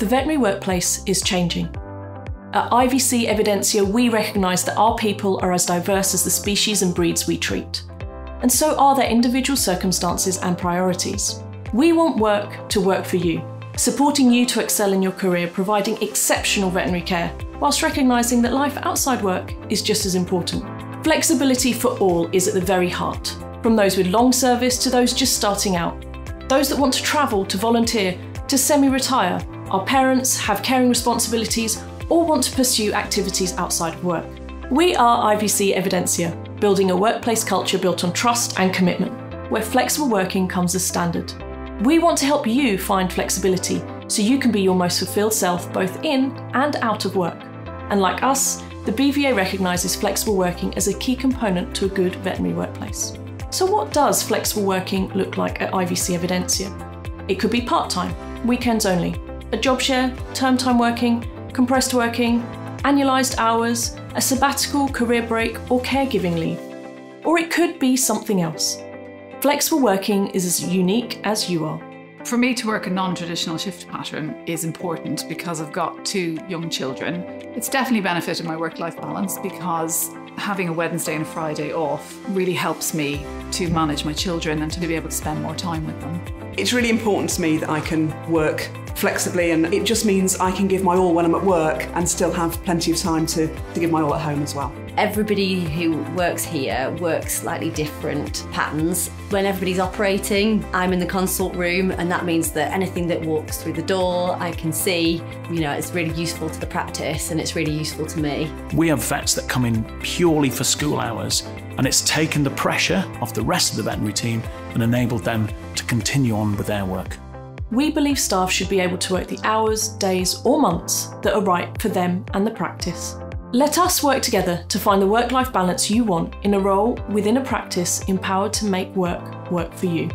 The veterinary workplace is changing. At IVC Evidensia, we recognise that our people are as diverse as the species and breeds we treat, and so are their individual circumstances and priorities. We want work to work for you, supporting you to excel in your career, providing exceptional veterinary care, whilst recognising that life outside work is just as important. Flexibility for all is at the very heart, from those with long service to those just starting out, those that want to travel, to volunteer, to semi retire, our parents have caring responsibilities, or want to pursue activities outside of work. We are IVC Evidensia, building a workplace culture built on trust and commitment, where flexible working comes as standard. We want to help you find flexibility so you can be your most fulfilled self both in and out of work. And like us, the BVA recognises flexible working as a key component to a good veterinary workplace. So, what does flexible working look like at IVC Evidensia? It could be part time, weekends only, a job share, term time working, compressed working, annualised hours, a sabbatical, career break, or caregiving leave. Or it could be something else. Flexible working is as unique as you are. For me to work a non traditional shift pattern is important because I've got two young children. It's definitely benefited my work life balance because having a Wednesday and a Friday off really helps me to manage my children and to be able to spend more time with them. It's really important to me that I can work flexibly and it just means I can give my all when I'm at work and still have plenty of time to, to give my all at home as well. Everybody who works here works slightly different patterns. When everybody's operating, I'm in the consult room and that means that anything that walks through the door I can see, you know, it's really useful to the practice and it's really useful to me. We have vets that come in purely for school hours and it's taken the pressure off the rest of the veterinary team and enabled them to continue on with their work. We believe staff should be able to work the hours, days, or months that are right for them and the practice. Let us work together to find the work life balance you want in a role within a practice empowered to make work work for you.